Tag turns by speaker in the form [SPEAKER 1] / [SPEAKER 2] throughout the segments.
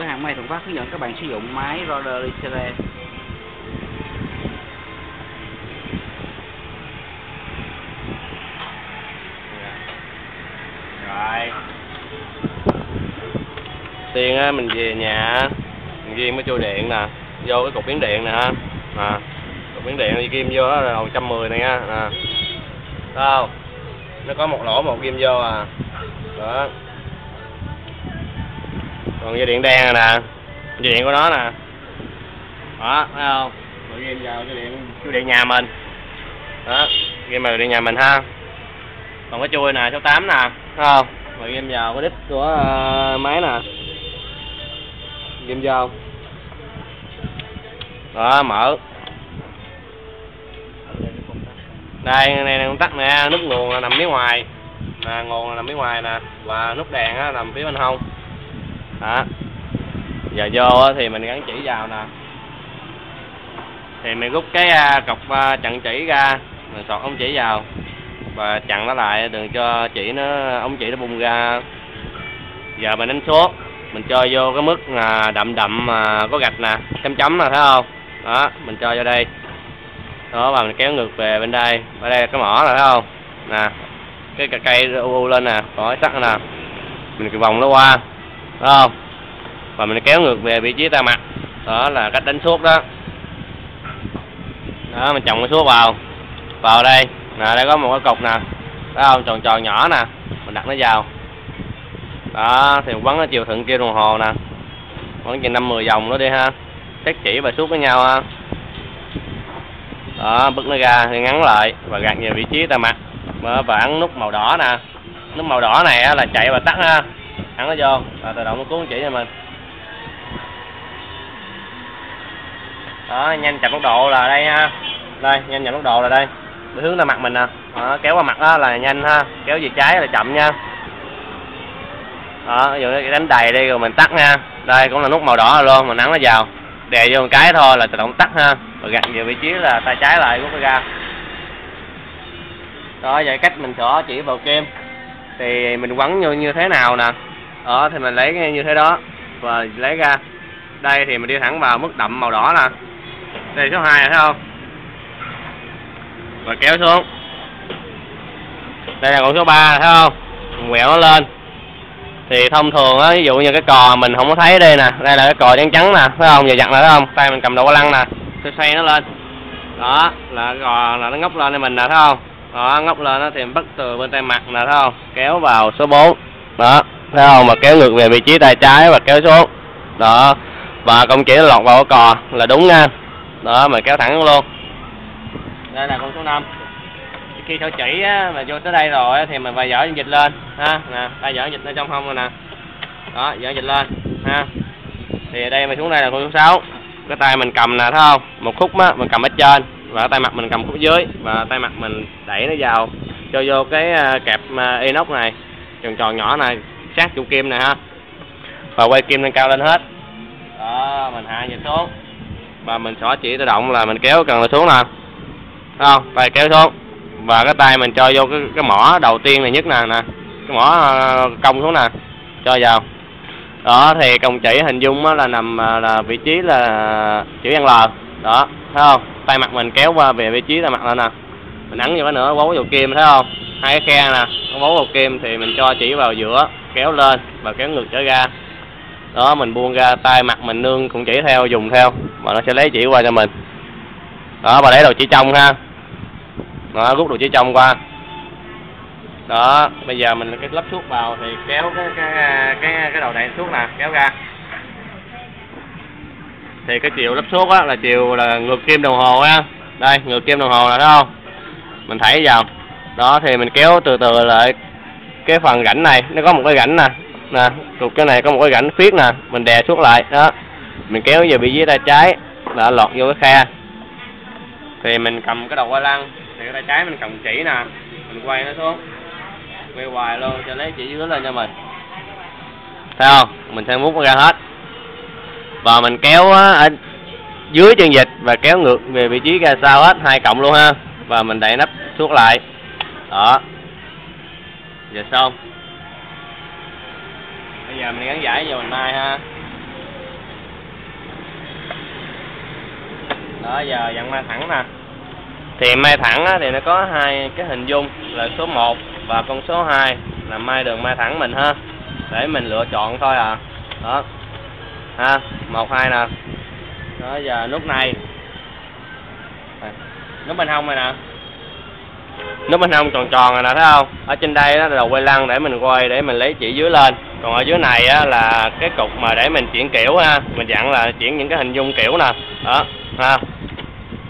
[SPEAKER 1] Cửa hàng may Thuận Phát hướng dẫn các bạn sử dụng máy roller Litere.
[SPEAKER 2] rồi. Tiên á, mình về nhà mình ghim cái chui điện nè, vô cái cục biến điện nè ha. Cục biến điện ghim vô đó là 110 này nha, nè. Thấy nó có một lỗ một ghim vô à. Đó còn dây điện đen nè. Dây điện của nó nè. Đó thấy không? Rồi nhiên vào cái điện chui điện nhà mình. Đó game vào điện nhà mình ha. Còn cái chui nè số 8 nè. Thấy không? Rồi game vào cái đít của uh, máy nè. Game vào. Đó mở. Đây này là công tắc nè nút nguồn là nằm phía ngoài. Nè nguồn là nằm phía ngoài nè. Và nút đèn á nằm phía bên hông đó. Giờ vô thì mình gắn chỉ vào nè. Thì mình rút cái à, cọc à, chặn chỉ ra. Mình sọt ống chỉ vào. Và chặn nó lại, đừng cho chỉ nó, ống chỉ nó bung ra. Giờ mình đánh xuống mình cho vô cái mức là đậm đậm mà có gạch nè, chấm chấm nè, thấy không? Đó, mình cho vô đây. Đó, và mình kéo ngược về bên đây. Ở đây là cái mỏ là thấy không? Nè. Cái cây u u lên nè. Có sắt nè. Mình vòng nó qua thấy không? Và mình kéo ngược về vị trí ta mặt. Đó là cách đánh suốt đó. Đó, mình trồng cái suốt vào. Vào đây. Nè, đây có một cái cục nè. Thấy không? Tròn tròn nhỏ nè. Mình đặt nó vào. Đó, thì quấn ở chiều thuận kia đồng hồ nè. Quấn chừng năm mười vòng nữa đi ha. Chắc chỉ và suốt với nhau ha. Đó, bứt nó ra, thì ngắn lại và gạt về vị trí ta mặt. Và ấn nút màu đỏ nè. Nút màu đỏ này là chạy và tắt ha thẳng nó vô. Và tự động nó cuốn chỉ cho mình. Đó nhanh chậm tốc độ là đây ha. Đây nhanh chậm tốc độ là đây. Để hướng ra mặt mình nè. Đó, kéo qua mặt đó là nhanh ha. Kéo về trái là chậm nha. Đó ví dụ đánh đầy đi rồi mình tắt nha. Đây cũng là nút màu đỏ luôn mình nắng nó vào. Đè vô một cái thôi là tự động tắt ha. Rồi gạt về vị trí là tay trái lại rút nó ra. Đó vậy cách mình sửa chỉ vào kim. Thì mình quấn như như thế nào nè? Đó thì mình lấy như thế đó. Và lấy ra. Đây thì mình đi thẳng vào mức đậm màu đỏ nè. Đây, số 2 thấy không? Và kéo xuống. Đây là con số 3 thấy không? Mình quẹo nó lên. Thì thông thường á, ví dụ như cái cò mình không có thấy đây nè. Đây là cái cò trắng trắng nè, thấy không? Giờ giặt nè, thấy không? Tay mình cầm đầu qua lăng nè. Tôi xoay nó lên. Đó, là cái cò là nó ngóc lên cho mình nè, thấy không? Đó, ngóc lên nó thì mình bắt từ bên tay mặt nè, thấy không? Kéo vào số 4 đó thấy không? Mà kéo ngược về vị trí tay trái và kéo xuống. Đó. Và công chỉ lọt vào cò là đúng nha. Đó mà kéo thẳng luôn. Đây là con số 5 khi thổi chỉ á, mà vô tới đây rồi thì mình phải dở dịch lên ha. Nè ta dở dịch lên trong hông rồi nè. Đó dở dịch lên ha. Thì đây mình xuống đây là con số 6 cái tay mình cầm nè thấy không? Một khúc á mình cầm ở trên. Và tay mặt mình cầm khúc dưới. Và tay mặt mình đẩy nó vào. Cho vô cái à, kẹp à, inox này. Tròn tròn nhỏ này sát trụ kim này ha. Và quay kim lên cao lên hết. Đó, mình hạ dịch xuống. Và mình xỏ chỉ tự động là mình kéo cần là xuống nè. Không? Tay kéo xuống. Và cái tay mình cho vô cái cái mỏ đầu tiên này nhất nè nè. Cái mỏ ờ, cong xuống nè. Cho vào. Đó, thì công chỉ hình dung là nằm ờ, là vị trí là chữ L. Đó, thấy không? Tay mặt mình kéo qua về vị trí tay mặt lên nè. Mình ấn vô cái nữa bấu vào kim, thấy không? Hai cái khe nè. Bấu vào kim thì mình cho chỉ vào giữa kéo lên và kéo ngược trở ra. Đó, mình buông ra, tay mặt mình nương cũng chỉ theo, dùng theo, và nó sẽ lấy chỉ qua cho mình. Đó và lấy đầu chỉ trong ha. Đó, rút đồ chỉ trong qua. Đó, bây giờ mình cái lắp suốt vào thì kéo cái cái cái cái đầu này suốt nè, kéo ra. Thì cái chiều lắp suốt á, là chiều là ngược kim đồng hồ á đây, ngược kim đồng hồ là thấy không? Mình thấy vào. Đó, thì mình kéo từ từ lại cái phần rãnh này, nó có một cái rãnh nè. Nè trục cái này có một cái rãnh phiết nè, mình đè xuống lại, đó. Mình kéo về vị trí tay trái, đã lọt vô cái khe. Thì mình cầm cái đầu qua lăng, thì cái tay trái mình cầm chỉ nè, mình quay nó xuống. Quay hoài luôn, cho lấy chỉ dưới lên cho mình. Thấy không? Mình sẽ mút nó ra hết. Và mình kéo ở dưới chân dịch và kéo ngược về vị trí ra sau hết, hai cộng luôn ha. Và mình đẩy nắp suốt lại. Đó giờ xong. Bây giờ mình gắn giải vào mình mai ha. Đó giờ dặn mai thẳng nè. Thì mai thẳng á, thì nó có hai cái hình dung là số 1 và con số 2 là mai đường mai thẳng mình ha. Để mình lựa chọn thôi à. Đó. Ha một hai nè. Đó giờ nút này. Nút bên hông này nè nút bên hông tròn tròn này nè, thấy không? Ở trên đây đó là đầu quay lăng để mình quay, để mình lấy chỉ dưới lên. Còn ở dưới này á, là cái cục mà để mình chuyển kiểu ha. Mình dặn là chuyển những cái hình dung kiểu nè. Đó, ha.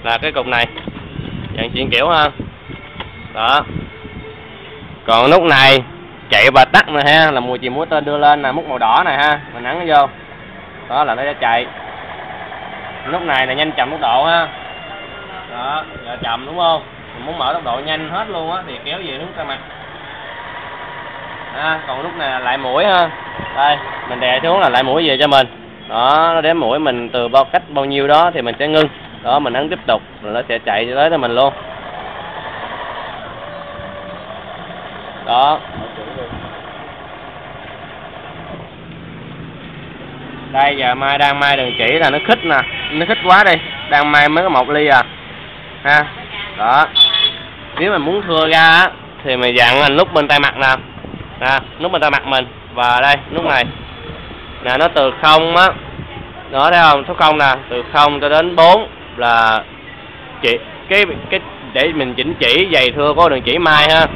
[SPEAKER 2] Là cái cục này. Dặn chuyển kiểu ha. Đó. Còn nút này, chạy và tắt nè ha, là mùi chì mũi tên đưa lên là mút màu đỏ này ha. Mình ấn nó vô. Đó, là nó sẽ chạy. Nút này là nhanh chậm tốc độ ha. Đó giờ chậm, đúng không? Mình muốn mở tốc độ nhanh hết luôn á thì kéo về hướng ra mặt à, còn lúc này lại mũi ha. Đây mình đè xuống là lại mũi về cho mình. Đó nó đếm mũi mình từ bao cách bao nhiêu đó thì mình sẽ ngưng. Đó mình ấn tiếp tục rồi nó sẽ chạy tới cho mình luôn. Đó. Đây giờ mai đang mai đường chỉ là nó khích nè. Nó khích quá đi. Đang mai mới có một ly à. Ha. Đó nếu mà muốn thưa ra á, thì mình dặn anh nút bên tay mặt nè. Nè, nút bên tay mặt mình. Và đây, nút này. Nè, nó từ không á. Đó, thấy không? Số không nè, từ không cho đến 4 là chỉ cái cái để mình chỉnh chỉ giày thưa có đường chỉ mai ha.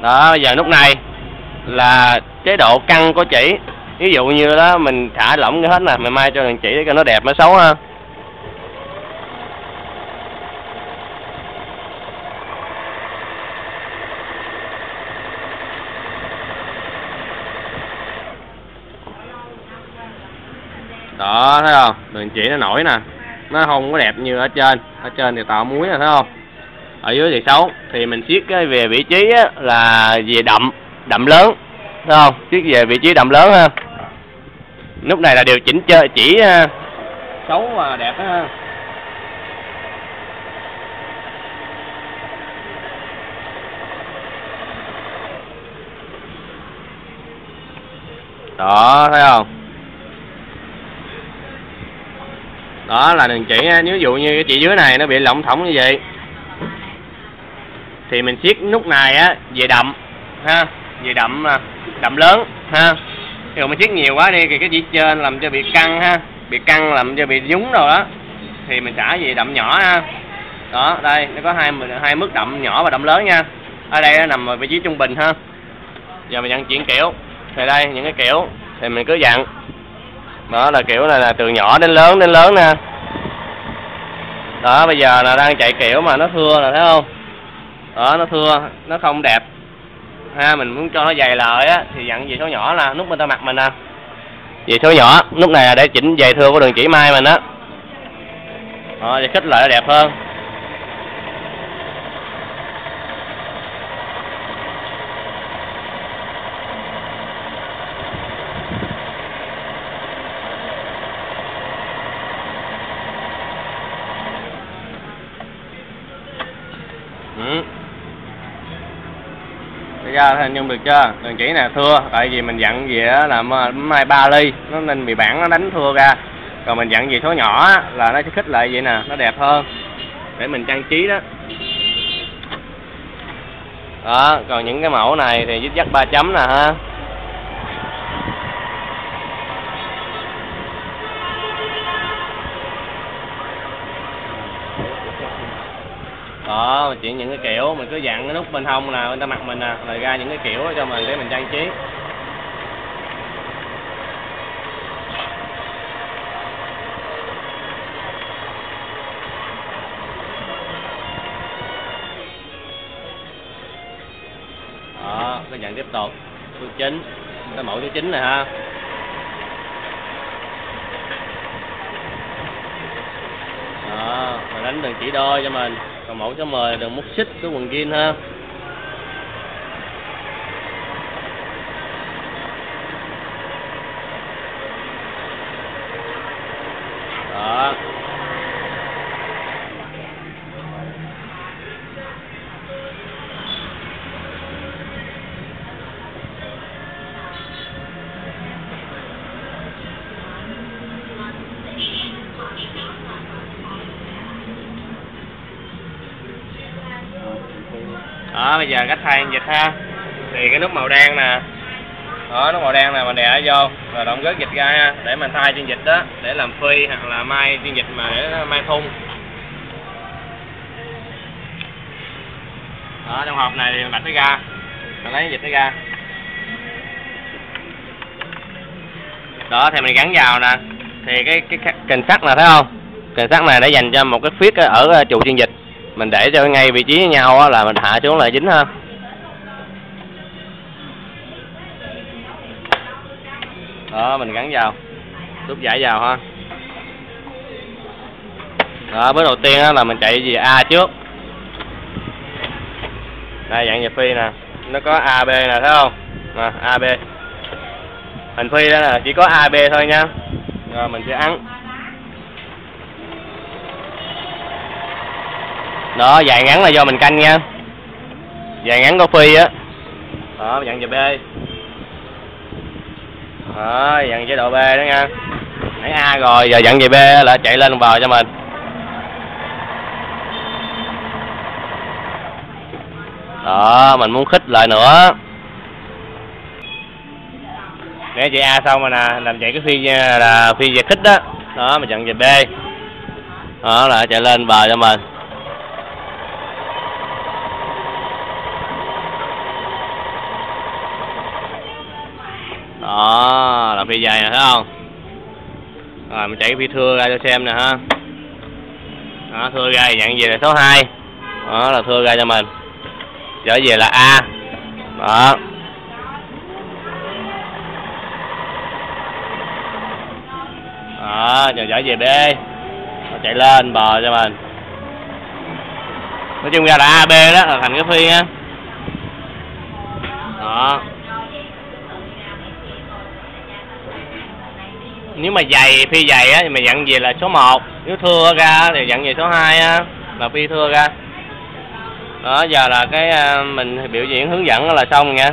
[SPEAKER 2] Đó, bây giờ nút này là chế độ căng của chỉ. Ví dụ như đó, mình thả lỏng cái hết nè, mình mai cho đường chỉ để cho nó đẹp, nó xấu ha. Đó thấy không? Đường chỉ nó nổi nè. Nó không có đẹp như ở trên. Ở trên thì tạo muối nè thấy không? Ở dưới thì xấu. Thì mình siết cái về vị trí á, là về đậm đậm lớn. Thấy không? Siết về vị trí đậm lớn ha. Lúc này là điều chỉnh chơi chỉ ha. xấu và đẹp ha. Đó thấy không? Đó, là đường chỉ nếu dụ như cái chỉ dưới này nó bị lỏng thỏng như vậy, thì mình siết nút này, á, về đậm, ha, về đậm mà đậm lớn, ha. Rồi mình siết nhiều quá đi, thì cái chỉ trên làm cho bị căng, ha, bị căng làm cho bị nhúng rồi đó, thì mình xả về đậm nhỏ, ha. Đó, đây, nó có hai hai mức đậm nhỏ và đậm lớn nha. Ở đây nó nằm ở vị trí trung bình, ha. Giờ mình dặn chuyển kiểu, thì đây, những cái kiểu, thì mình cứ dặn đó, là kiểu này là từ nhỏ đến lớn đến lớn nè. Đó, bây giờ là đang chạy kiểu mà nó thưa là thấy không? Đó, nó thưa, nó không đẹp. Ha, mình muốn cho nó dày lại á, thì dặn về số nhỏ là nút bên ta mặt mình nè. Về số nhỏ, nút này là để chỉnh dày thưa của đường chỉ mai mình á. Đó, để khích lại nó đẹp hơn. Ra hình dung được chưa? đừng chỉ nè thưa, tại vì mình dặn gì đó là mai ba ly, nó nên bị bản nó đánh thưa ra. Còn mình dặn gì số nhỏ là nó sẽ khích lại vậy nè, nó đẹp hơn. Để mình trang trí đó. Đó, còn những cái mẫu này thì dít dắt ba chấm nè ha. Đó chuyển những cái kiểu mình cứ dặn cái nút bên hông là bên ta mặt mình nè, rồi ra những cái kiểu cho mình để mình trang trí. Đó, cái dặn tiếp tục. Số chín, cái mẫu số chín này ha. Đó, rồi đánh đường chỉ đôi cho mình còn mẫu số 10 đường mút xích của quần jean ha. Đó. Giờ cách thay dịch ha thì cái nút màu đen nè. Đó nó màu đen nè, mình đè vô. Rồi động gớt dịch ra ha, để mình thay trên dịch đó, để làm phi hoặc là may trên dịch mà để may thun. Đó, trong hộp này thì mình bạch nó ra mình lấy dịch nó ra đó, thì mình gắn vào nè. Thì cái cái cái kềnh sắt nè, thấy không? Kềnh sắt này để dành cho một cái phiết ở trụ chuyên dịch mình để cho ngay vị trí với nhau á, là mình hạ xuống là dính ha. Đó, mình gắn vào. Đút giải vào ha. Đó, bước đầu tiên á, là mình chạy về A trước. Đây, dạng về phi nè. Nó có A, B nè, thấy không? Nè, A, B. Hình phi đó là chỉ có A, B thôi nha. Rồi, mình sẽ ăn đó dài ngắn là do mình canh nha. Dài ngắn có phi á. Đó dặn về B. Đó dặn chế độ B đó nha. Nãy A rồi giờ dặn về B là chạy lên bờ cho mình. Đó mình muốn khích lại nữa. Để chạy A xong rồi nè làm chạy cái phi nha, là phi về khích đó. Đó mình dặn về B. Đó là chạy lên bờ cho mình. Ờ, đó là phi dài nè, thấy không? Rồi, mình chạy cái phi thưa ra cho xem nè, ha. Đó, thưa ra thì nhận về là số 2 đó, là thưa ra cho mình. Trở về là A. Đó. Đó, giờ trở về B. Nó chạy lên bờ cho mình. Nói chung ra là A, B đó, là thành cái phi á. Đó. Nếu mà dày phi dày á, thì mình dặn về là số 1 nếu thưa ra thì dặn về số 2 á, là phi thưa ra. Đó, giờ là cái à, mình biểu diễn hướng dẫn là xong nha.